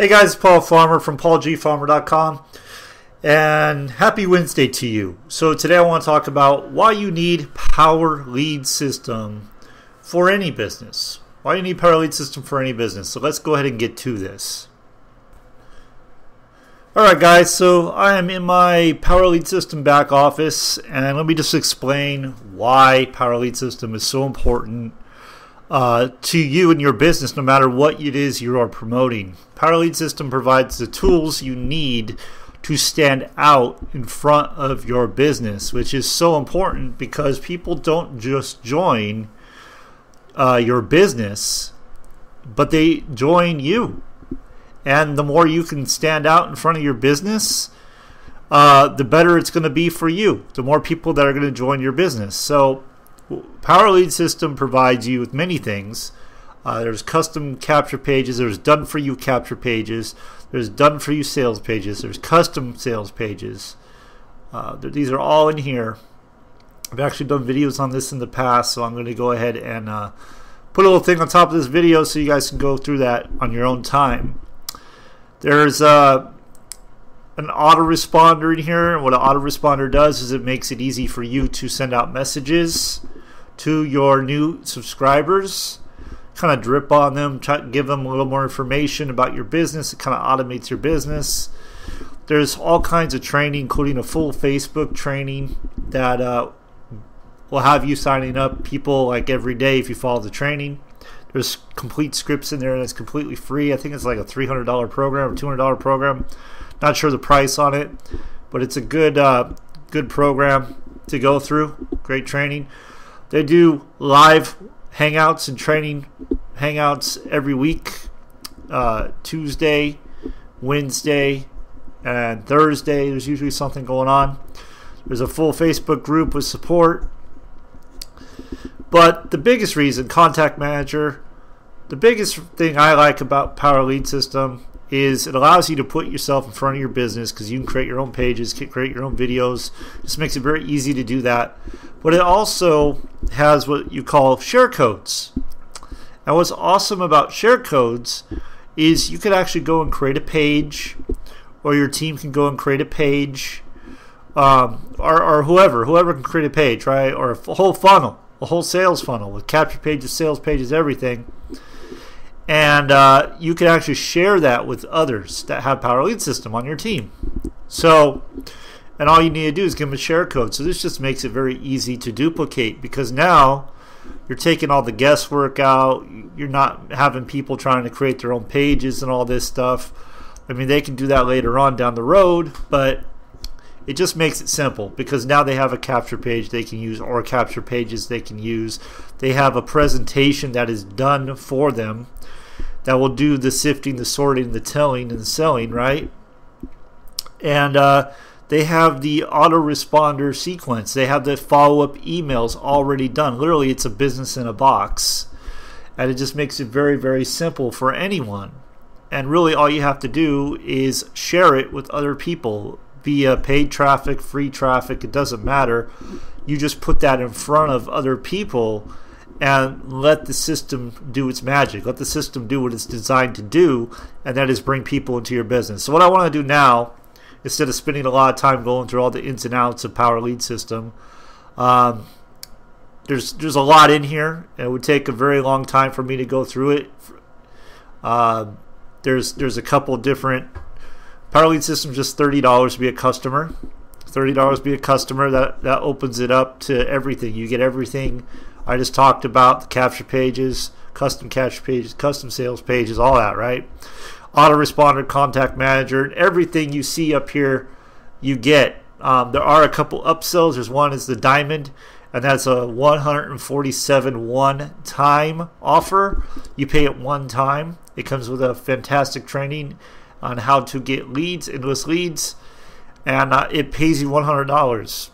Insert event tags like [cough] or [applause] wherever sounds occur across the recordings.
Hey guys, Paul Farmer from paulgfarmer.com and happy Wednesday to you. So today I want to talk about why you need Power Lead System for any business. Why you need Power Lead System for any business. So let's go ahead and get to this. Alright guys, so I am in my Power Lead System back office and let me just explain why Power Lead System is so important uh, to you and your business, no matter what it is you are promoting. Power Lead System provides the tools you need to stand out in front of your business, which is so important because people don't just join uh, your business, but they join you. And the more you can stand out in front of your business, uh, the better it's going to be for you. The more people that are going to join your business. So Power Lead System provides you with many things. Uh, there's custom capture pages. There's done for you capture pages. There's done for you sales pages. There's custom sales pages. Uh, these are all in here. I've actually done videos on this in the past, so I'm going to go ahead and uh, put a little thing on top of this video so you guys can go through that on your own time. There's uh, an autoresponder in here. And what an autoresponder does is it makes it easy for you to send out messages to your new subscribers. Kind of drip on them, try give them a little more information about your business. It kind of automates your business. There's all kinds of training, including a full Facebook training that uh, will have you signing up people like every day if you follow the training. There's complete scripts in there and it's completely free. I think it's like a $300 program or $200 program not sure the price on it, but it's a good uh, good program to go through. Great training. They do live hangouts and training hangouts every week. Uh, Tuesday, Wednesday, and Thursday. There's usually something going on. There's a full Facebook group with support. But the biggest reason, Contact Manager, the biggest thing I like about Power Lead System is it allows you to put yourself in front of your business because you can create your own pages, create your own videos. This makes it very easy to do that. But it also has what you call share codes. And what's awesome about share codes is you could actually go and create a page, or your team can go and create a page, um, or, or whoever, whoever can create a page, right? Or a whole funnel, a whole sales funnel with capture pages, sales pages, everything and uh, you can actually share that with others that have Power Lead System on your team. So, and all you need to do is give them a share code. So this just makes it very easy to duplicate because now you're taking all the guesswork out. You're not having people trying to create their own pages and all this stuff. I mean, they can do that later on down the road, but it just makes it simple because now they have a capture page they can use or capture pages they can use. They have a presentation that is done for them that will do the sifting, the sorting, the telling, and the selling, right? And uh, they have the autoresponder sequence. They have the follow up emails already done. Literally, it's a business in a box. And it just makes it very, very simple for anyone. And really, all you have to do is share it with other people via paid traffic, free traffic, it doesn't matter. You just put that in front of other people and let the system do its magic. Let the system do what it's designed to do, and that is bring people into your business. So, what I want to do now, instead of spending a lot of time going through all the ins and outs of Power Lead System, um, there's there's a lot in here, and it would take a very long time for me to go through it. Uh, there's there's a couple different Power Lead System, just thirty dollars to be a customer. Thirty dollars to be a customer. That that opens it up to everything. You get everything I just talked about the capture pages, custom capture pages, custom sales pages, all that, right? Autoresponder, contact manager, everything you see up here, you get. Um, there are a couple upsells. There's one is the diamond, and that's a 147 one time offer. You pay it one time. It comes with a fantastic training on how to get leads, endless leads, and uh, it pays you $100.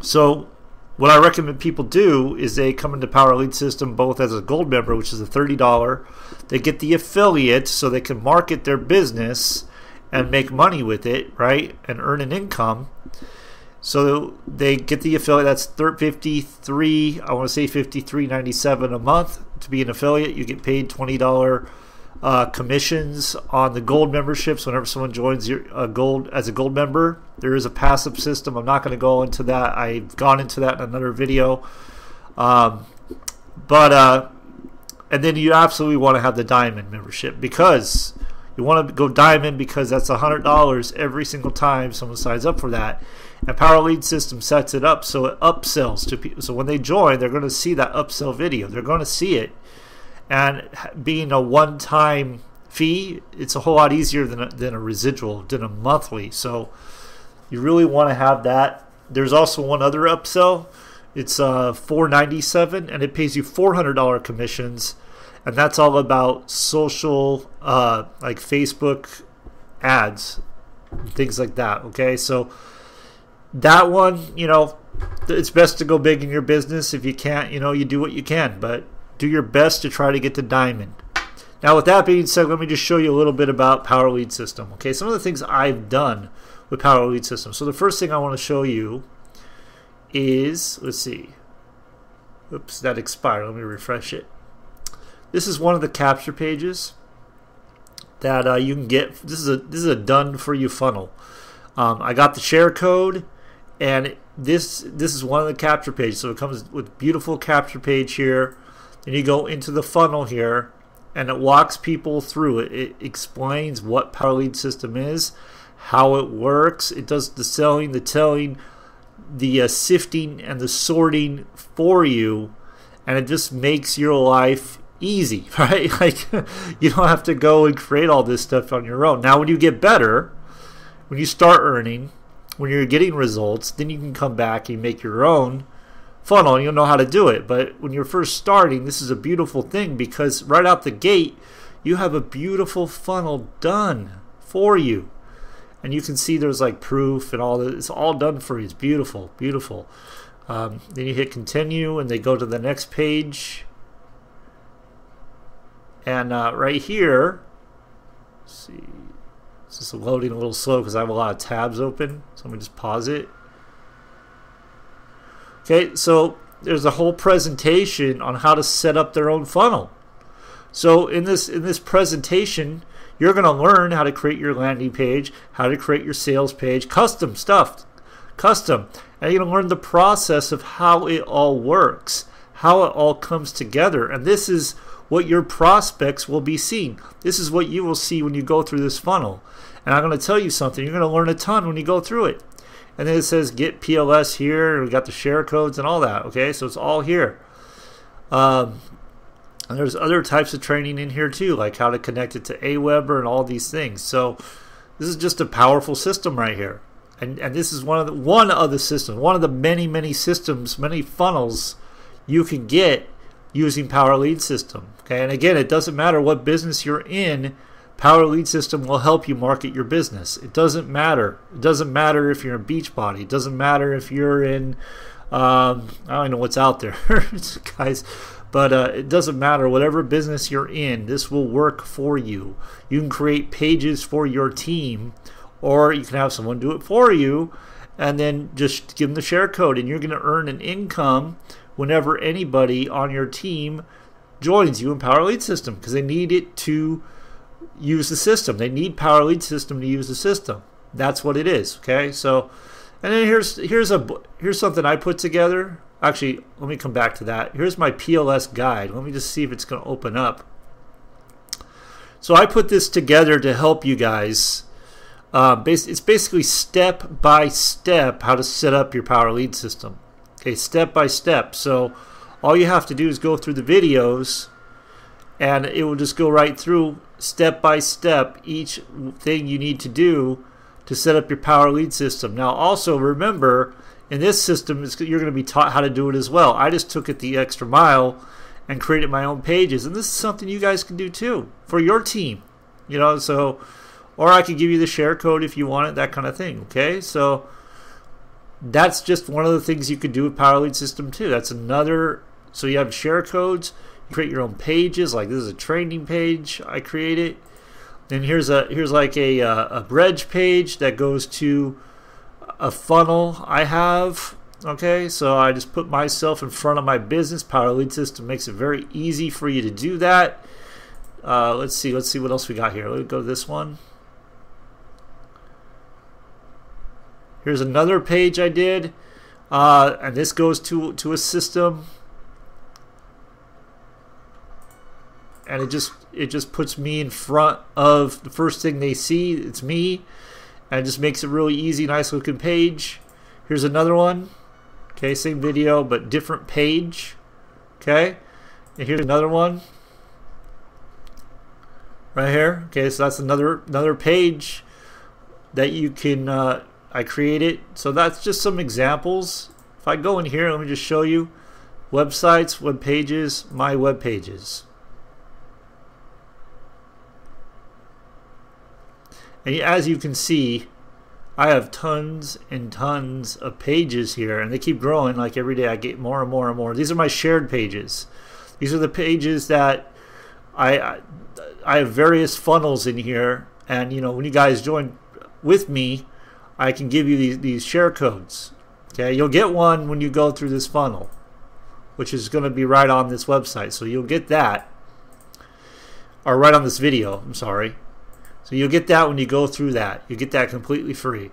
So what I recommend people do is they come into Power Lead System both as a gold member, which is a $30. They get the affiliate so they can market their business and make money with it, right? And earn an income. So they get the affiliate. That's 53. I want to say 53.97 a month to be an affiliate. You get paid $20 uh, commissions on the gold memberships whenever someone joins your uh, gold as a gold member. There is a passive system. I'm not going to go into that. I've gone into that in another video. Um, but uh, and then you absolutely want to have the diamond membership because you want to go diamond because that's a hundred dollars every single time someone signs up for that. And Power Lead System sets it up so it upsells to people. So when they join, they're going to see that upsell video. They're going to see it and being a one-time fee, it's a whole lot easier than a, than a residual, than a monthly. So you really want to have that. There's also one other upsell. It's uh, 497 and it pays you $400 commissions, and that's all about social, uh, like Facebook ads, things like that. Okay, so that one, you know, it's best to go big in your business. If you can't, you know, you do what you can, but do your best to try to get to diamond. Now, with that being said, let me just show you a little bit about Power Lead System. Okay, some of the things I've done with Power Lead System. So the first thing I want to show you is, let's see, oops, that expired. Let me refresh it. This is one of the capture pages that uh, you can get. This is a this is a done for you funnel. Um, I got the share code, and this this is one of the capture pages. So it comes with beautiful capture page here and you go into the funnel here and it walks people through it. It explains what Power Lead System is, how it works. It does the selling, the telling, the uh, sifting, and the sorting for you, and it just makes your life easy, [laughs] right? Like you don't have to go and create all this stuff on your own. Now, when you get better, when you start earning, when you're getting results, then you can come back and make your own funnel and you'll know how to do it. But when you're first starting, this is a beautiful thing because right out the gate, you have a beautiful funnel done for you. And you can see there's like proof and all that. It's all done for you. It's beautiful, beautiful. Um, then you hit continue and they go to the next page. And uh, right here, see, it's just loading a little slow because I have a lot of tabs open. So let me just pause it. Okay, so there's a whole presentation on how to set up their own funnel. So in this in this presentation, you're going to learn how to create your landing page, how to create your sales page, custom stuff, custom. And you're going to learn the process of how it all works, how it all comes together. And this is what your prospects will be seeing. This is what you will see when you go through this funnel. And I'm going to tell you something, you're going to learn a ton when you go through it and then it says get PLS here. We got the share codes and all that. Okay, so it's all here. Um, and there's other types of training in here too, like how to connect it to Aweber and all these things. So this is just a powerful system right here. And, and this is one of the one of the systems, one of the many many systems, many funnels you can get using Power Lead System. Okay, and again, it doesn't matter what business you're in Power Lead System will help you market your business. It doesn't matter. It doesn't matter if you're in Beachbody. It doesn't matter if you're in, um, I don't know what's out there, [laughs] guys. But uh, it doesn't matter. Whatever business you're in, this will work for you. You can create pages for your team, or you can have someone do it for you, and then just give them the share code, and you're going to earn an income whenever anybody on your team joins you in Power Lead System because they need it to use the system. They need Power Lead System to use the system. That's what it is. Okay, so and then here's here's a here's something I put together. Actually, let me come back to that. Here's my PLS guide. Let me just see if it's going to open up. So I put this together to help you guys. Uh, it's basically step by step how to set up your Power Lead system. Okay, step by step. So all you have to do is go through the videos and it will just go right through step by step each thing you need to do to set up your power lead system. Now, also remember, in this system, you're going to be taught how to do it as well. I just took it the extra mile and created my own pages, and this is something you guys can do too for your team. You know, so or I could give you the share code if you want it, that kind of thing. Okay, so that's just one of the things you could do with Power Lead System too. That's another. So you have share codes create your own pages. Like this is a training page I created. And here's a here's like a uh, a bridge page that goes to a funnel I have. Okay, so I just put myself in front of my business. Power Lead System makes it very easy for you to do that. Uh, let's see. Let's see what else we got here. Let's go to this one. Here's another page I did, uh, and this goes to to a system, and it just it just puts me in front of the first thing they see. It's me, and it just makes it really easy, nice looking page. Here's another one. Okay, same video but different page. Okay, and here's another one right here. Okay, so that's another another page that you can uh, I created. So that's just some examples. If I go in here, let me just show you websites, web pages, my web pages. And as you can see, I have tons and tons of pages here, and they keep growing. Like every day, I get more and more and more. These are my shared pages. These are the pages that I I have various funnels in here, and you know when you guys join with me, I can give you these, these share codes. Okay, you'll get one when you go through this funnel, which is going to be right on this website. So you'll get that, or right on this video. I'm sorry. So you'll get that when you go through that. You get that completely free.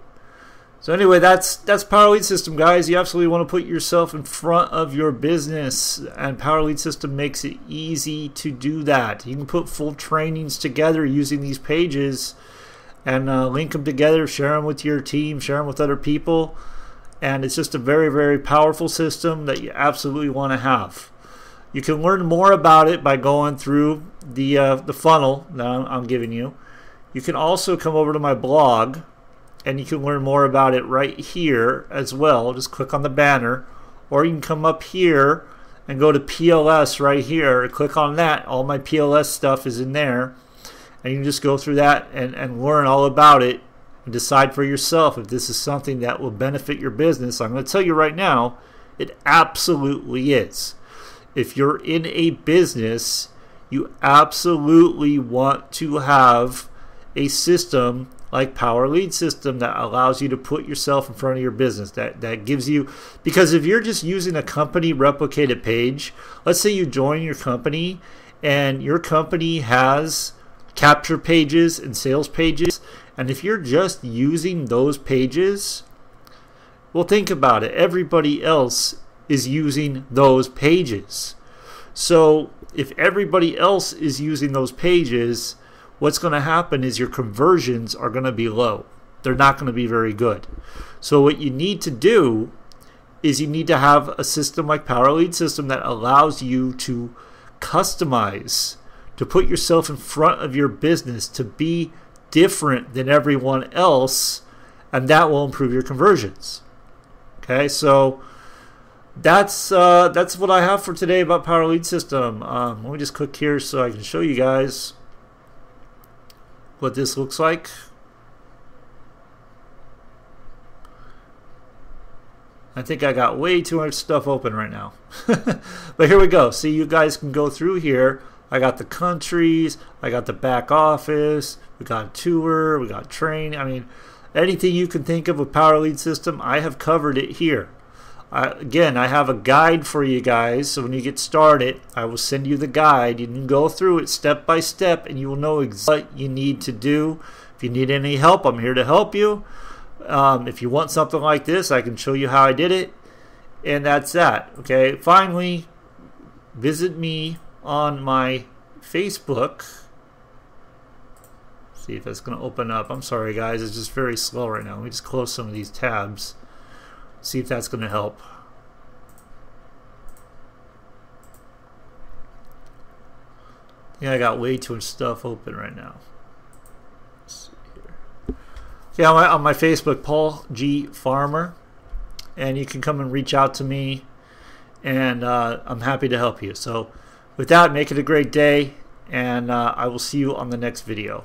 So anyway, that's that's Power Lead System, guys. You absolutely want to put yourself in front of your business, and Power Lead System makes it easy to do that. You can put full trainings together using these pages, and uh, link them together, share them with your team, share them with other people, and it's just a very very powerful system that you absolutely want to have. You can learn more about it by going through the uh, the funnel that I'm, I'm giving you. You can also come over to my blog and you can learn more about it right here as well. Just click on the banner, or you can come up here and go to PLS right here. Click on that. All my PLS stuff is in there, and you can just go through that and, and learn all about it and decide for yourself if this is something that will benefit your business. I'm going to tell you right now, it absolutely is. If you're in a business, you absolutely want to have a system like Power Lead System that allows you to put yourself in front of your business. That that gives you because if you're just using a company replicated page, let's say you join your company and your company has capture pages and sales pages, and if you're just using those pages, well think about it. Everybody else is using those pages. So if everybody else is using those pages, what's going to happen is your conversions are going to be low. They're not going to be very good. So what you need to do is you need to have a system like Power Lead System that allows you to customize, to put yourself in front of your business, to be different than everyone else, and that will improve your conversions. Okay, so that's uh, that's what I have for today about Power Lead System. Um, let me just click here so I can show you guys what this looks like. I think I got way too much stuff open right now. [laughs] but here we go. See, you guys can go through here. I got the countries, I got the back office, we got a tour, we got train. I mean, anything you can think of with Power Lead System, I have covered it here. Uh, again, I have a guide for you guys. So when you get started, I will send you the guide. You can go through it step by step and you will know exactly what you need to do. If you need any help, I'm here to help you. Um, if you want something like this, I can show you how I did it. And that's that. Okay. Finally, visit me on my Facebook. See if that's going to open up. I'm sorry, guys. It's just very slow right now. Let me just close some of these tabs. See if that's going to help. Yeah, I got way too much stuff open right now. Yeah, on my, on my Facebook, Paul G. Farmer. And you can come and reach out to me. And uh, I'm happy to help you. So with that, make it a great day. And uh, I will see you on the next video.